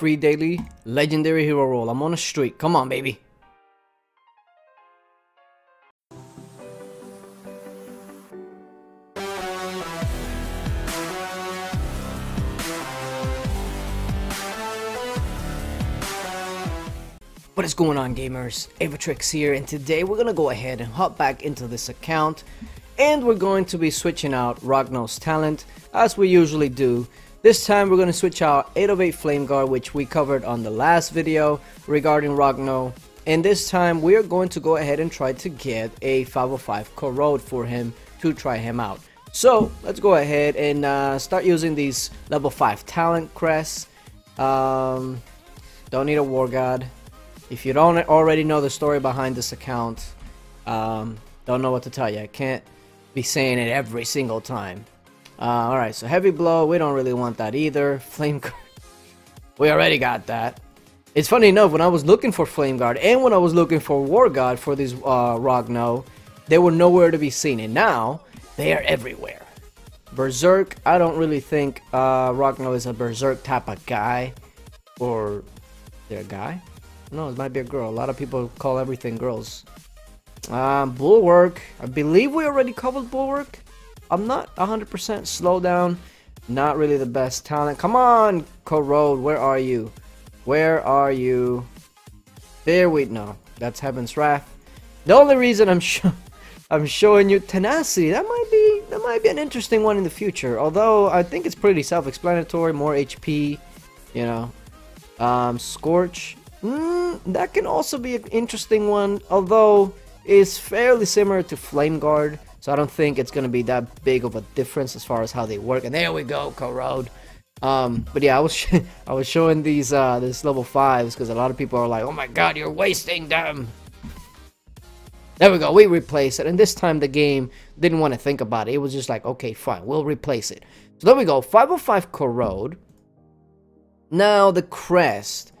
Free daily legendary hero roll. I'm on a streak. Come on, baby. What is going on gamers? Aevatrex here and today we're gonna go ahead and hop back into this account and we're going to be switching out Rockno's talent as we usually do. This time we're going to switch out 808 Flame Guard which we covered on the last video regarding Rockno and this time we're going to go ahead and try to get a 505 Corrode for him to try him out. So let's go ahead and uh, start using these level 5 talent crests. Um, don't need a War God if you don't already know the story behind this account, um, don't know what to tell you. I can't be saying it every single time. Uh, Alright, so Heavy Blow, we don't really want that either. Flame Guard, we already got that. It's funny enough, when I was looking for Flame Guard and when I was looking for War God for these uh, Rockno, they were nowhere to be seen. And now, they are everywhere. Berserk, I don't really think uh, Rockno is a Berserk type of guy. Or, a guy? No, it might be a girl. A lot of people call everything girls. Um, Bulwark. I believe we already covered Bulwark. I'm not 100% slow down. Not really the best talent. Come on, Corrode. Where are you? Where are you? There we no. That's Heaven's Wrath. The only reason I'm I'm showing you tenacity. That might be that might be an interesting one in the future. Although I think it's pretty self-explanatory. More HP, you know. Um, Scorch. Mm, that can also be an interesting one, although it's fairly similar to Flame Guard, so I don't think it's going to be that big of a difference as far as how they work. And there we go, Corrode. Um, but yeah, I was I was showing these uh, this level fives because a lot of people are like, "Oh my God, you're wasting them." There we go. We replace it, and this time the game didn't want to think about it. It was just like, "Okay, fine, we'll replace it." So there we go. 505 Corrode. Now the crest.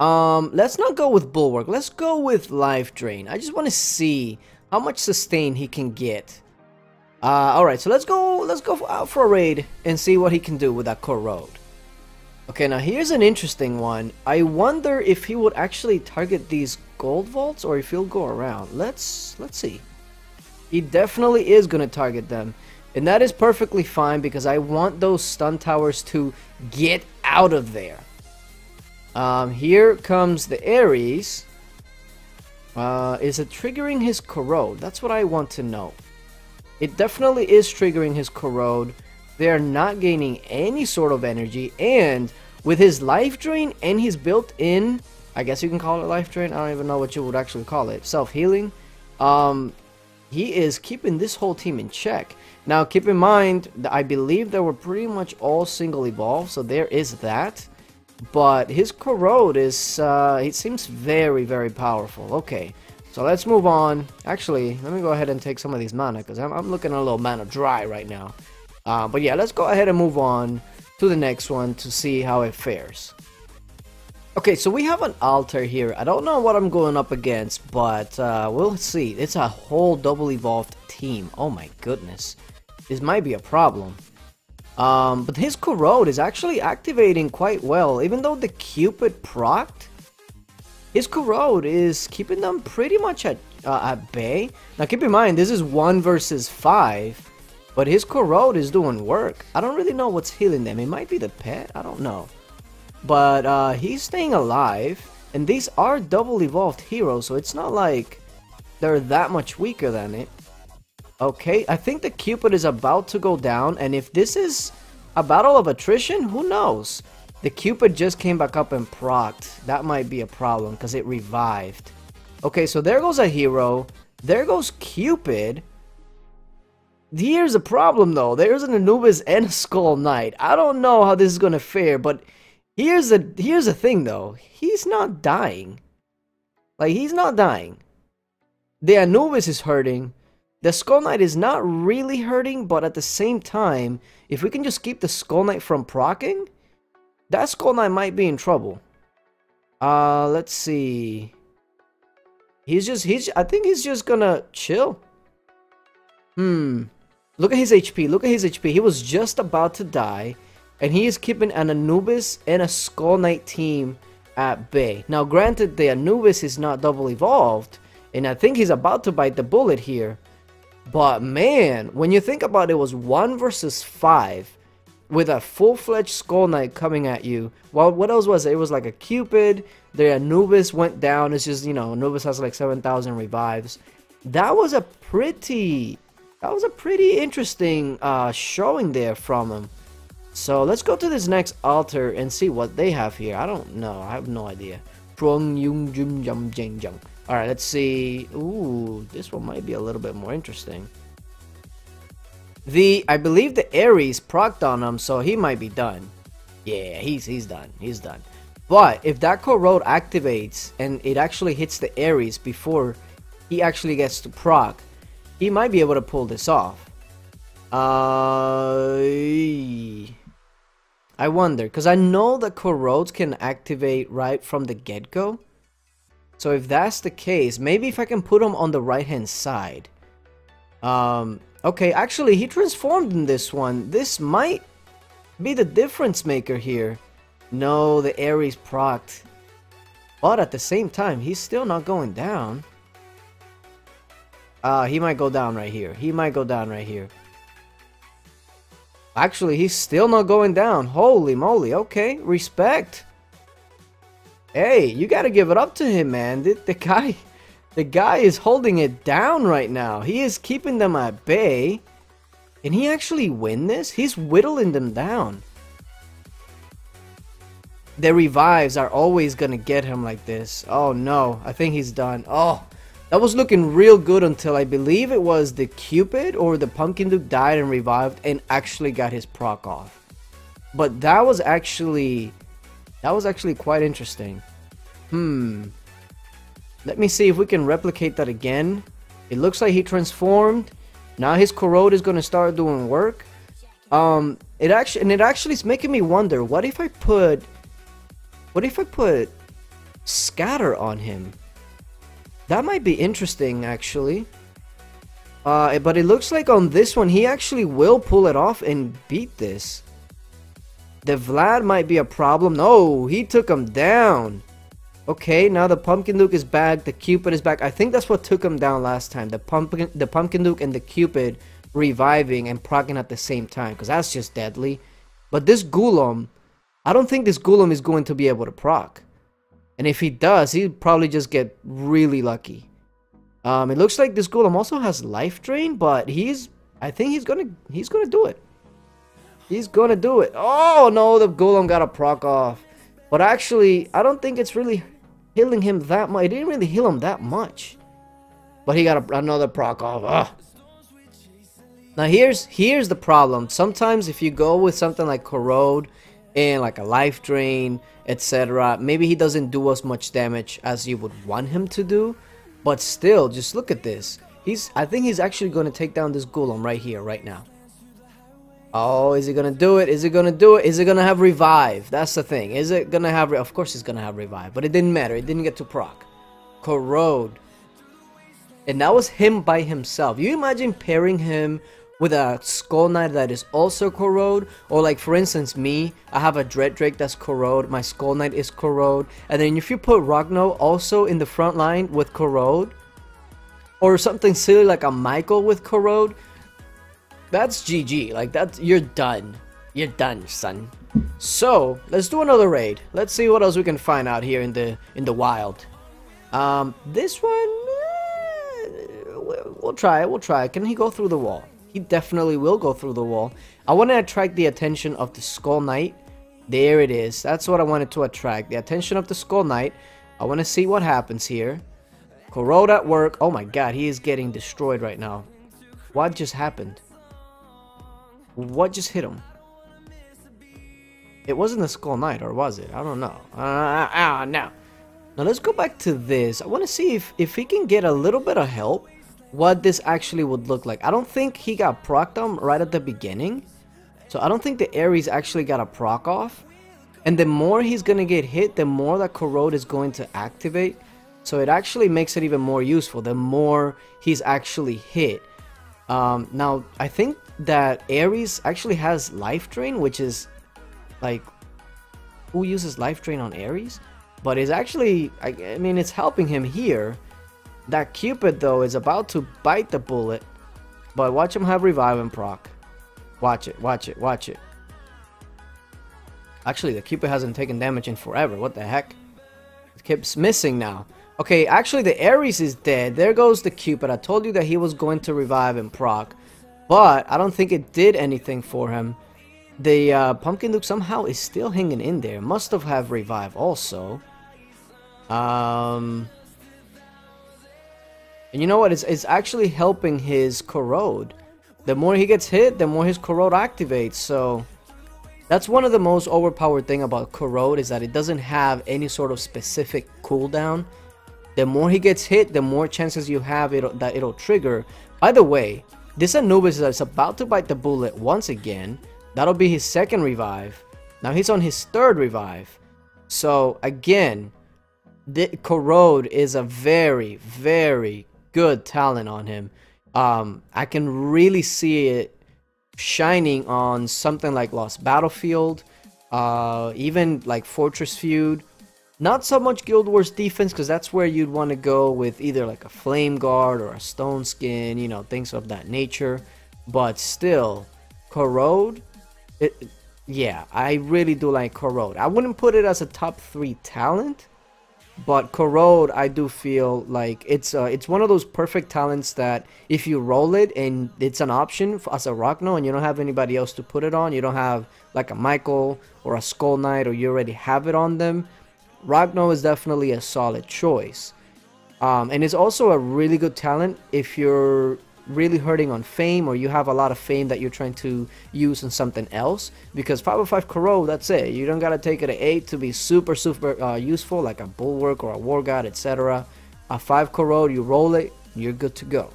Um, let's not go with Bulwark. Let's go with Life Drain. I just want to see how much sustain he can get. Uh, alright, so let's go let's go out for a raid and see what he can do with that Corrode. Okay, now here's an interesting one. I wonder if he would actually target these gold vaults or if he'll go around. Let's let's see. He definitely is going to target them. And that is perfectly fine because I want those stun towers to get out of there. Um, here comes the Ares. Uh, is it triggering his corrode? That's what I want to know. It definitely is triggering his corrode. They're not gaining any sort of energy. And with his life drain and his built-in, I guess you can call it life drain. I don't even know what you would actually call it. Self-healing. Um, he is keeping this whole team in check. Now, keep in mind, that I believe they were pretty much all single evolved. So there is that. But his corrode is, uh, it seems very, very powerful. Okay, so let's move on. Actually, let me go ahead and take some of these mana, because I'm, I'm, looking a little mana dry right now. Uh, but yeah, let's go ahead and move on to the next one to see how it fares. Okay, so we have an altar here. I don't know what I'm going up against, but uh, we'll see. It's a whole double evolved team. Oh my goodness. This might be a problem. Um, but his corrode is actually activating quite well. Even though the Cupid procced, his corrode is keeping them pretty much at, uh, at bay. Now keep in mind, this is 1 versus 5. But his corrode is doing work. I don't really know what's healing them. It might be the pet. I don't know. But uh, he's staying alive. And these are double evolved heroes. So it's not like they're that much weaker than it. Okay, I think the Cupid is about to go down, and if this is a battle of attrition, who knows? The Cupid just came back up and procced. That might be a problem, because it revived. Okay, so there goes a hero. There goes Cupid. Here's a problem, though. There's an Anubis and a Skull Knight. I don't know how this is going to fare, but here's a here's the thing, though. He's not dying. Like, he's not dying. The Anubis is hurting. The Skull Knight is not really hurting, but at the same time, if we can just keep the Skull Knight from proccing, that Skull Knight might be in trouble. Uh, let's see. He's just, he's, I think he's just gonna chill. Hmm. Look at his HP, look at his HP. He was just about to die. And he is keeping an Anubis and a Skull Knight team at bay. Now granted the Anubis is not double evolved, and I think he's about to bite the bullet here. But man, when you think about it, it was 1 versus 5 with a full-fledged Skull Knight coming at you. Well, what else was it? It was like a Cupid, the Anubis went down, it's just, you know, Anubis has like 7,000 revives. That was a pretty, that was a pretty interesting uh, showing there from him. So let's go to this next altar and see what they have here. I don't know. I have no idea. Alright, let's see. Ooh, this one might be a little bit more interesting. The, I believe the Ares procced on him, so he might be done. Yeah, he's he's done. He's done. But if that corrode activates and it actually hits the Ares before he actually gets to proc, he might be able to pull this off. Uh, I wonder, because I know that corrodes can activate right from the get-go. So if that's the case, maybe if I can put him on the right-hand side. Um, okay, actually, he transformed in this one. This might be the difference maker here. No, the Ares procced. But at the same time, he's still not going down. Uh, he might go down right here. He might go down right here. Actually, he's still not going down. Holy moly. Okay, respect. Hey, you gotta give it up to him, man. The, the guy... The guy is holding it down right now. He is keeping them at bay. Can he actually win this? He's whittling them down. The revives are always gonna get him like this. Oh no, I think he's done. Oh, that was looking real good until I believe it was the Cupid or the Pumpkin Duke died and revived and actually got his proc off. But that was actually, that was actually quite interesting. Hmm. Let me see if we can replicate that again. It looks like he transformed. Now his corrode is going to start doing work. Um, it actually, and it actually is making me wonder, what if I put, what if I put scatter on him? That might be interesting, actually. Uh, but it looks like on this one, he actually will pull it off and beat this. The Vlad might be a problem. No, he took him down. Okay, now the Pumpkin Duke is back. The Cupid is back. I think that's what took him down last time. The Pumpkin, the Pumpkin Duke and the Cupid reviving and proccing at the same time. Because that's just deadly. But this Golem, I don't think this Golem is going to be able to proc. And if he does, he'll probably just get really lucky. Um, it looks like this Golem also has life drain, but he's, I think he's gonna, he's gonna do it. He's gonna do it. Oh no, the Golem got a proc off. But actually, I don't think it's really healing him that much. It didn't really heal him that much. But he got a, another proc off. Ugh. Now here's here's the problem. Sometimes if you go with something like corrode and like a life drain etc. Maybe he doesn't do as much damage as you would want him to do, but still, just look at this. He's, I think he's actually going to take down this Golem right here, right now. Oh, is he going to do it? Is he going to do it? Is he going to have revive? That's the thing. Is it going to have, of course he's going to have revive, but it didn't matter. It didn't get to proc. Corrode. And that was him by himself. You imagine pairing him with a Skull Knight that is also Corrode, or like for instance me, I have a Dread Drake that's Corrode, my Skull Knight is Corrode, and then if you put Rockno also in the front line with Corrode, or something silly like a Michael with Corrode, that's GG, like that's, you're done. You're done, son. So, let's do another raid. Let's see what else we can find out here in the in the wild. Um, this one, eh, we'll try it, we'll try it. Can he go through the wall? He definitely will go through the wall. I want to attract the attention of the Skull Knight. There it is. That's what I wanted to attract. The attention of the Skull Knight. I want to see what happens here. Corrode at work. Oh my god, he is getting destroyed right now. What just happened? What just hit him? It wasn't the Skull Knight, or was it? I don't know. Ah, uh, uh, no. Now let's go back to this. I want to see if, if he can get a little bit of help what this actually would look like. I don't think he got on right at the beginning. So I don't think the Ares actually got a proc off. And the more he's going to get hit, the more that Corrode is going to activate. So it actually makes it even more useful the more he's actually hit. Um, now, I think that Ares actually has Life Drain, which is like who uses life drain on Ares? But it's actually, I, I mean, it's helping him here. That Cupid though is about to bite the bullet, but watch him have revive and proc. Watch it, watch it, watch it. Actually, the Cupid hasn't taken damage in forever. What the heck? It keeps missing now. Okay, actually the Ares is dead. There goes the Cupid. I told you that he was going to revive and proc. But I don't think it did anything for him. The uh, Pumpkin Duke somehow is still hanging in there. Must have have revive also. Um... And you know what? It's, it's actually helping his corrode. The more he gets hit, the more his corrode activates. So that's one of the most overpowered thing about corrode is that it doesn't have any sort of specific cooldown. The more he gets hit, the more chances you have it, that it'll trigger. By the way, this Anubis is about to bite the bullet once again. That'll be his second revive. Now he's on his third revive. So again, the Corrode is a very, very good talent on him. Um, I can really see it shining on something like Lost Battlefield, uh, even like Fortress Feud. Not so much Guild Wars defense because that's where you'd want to go with either like a Flame Guard or a Stone Skin, you know, things of that nature. But still, Corrode, it, yeah, I really do like Corrode. I wouldn't put it as a top three talent, but corrode i do feel like it's uh, it's one of those perfect talents that if you roll it and it's an option for, as a Rockno and you don't have anybody else to put it on you don't have like a michael or a skull knight or you already have it on them Rockno is definitely a solid choice. Um, and it's also a really good talent if you're really hurting on fame or you have a lot of fame that you're trying to use in something else because 505 Corrode that's it. You don't gotta take it at 8 to be super super uh, useful like a bulwark or a war god etc a 5 Corrode you roll it you're good to go.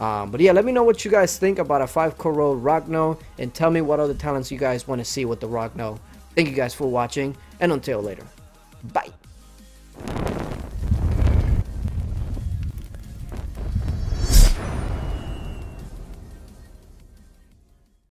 Um, but yeah let me know what you guys think about a 5 Corrode Rockno and tell me what other talents you guys want to see with the Rockno. Thank you guys for watching and until later. Bye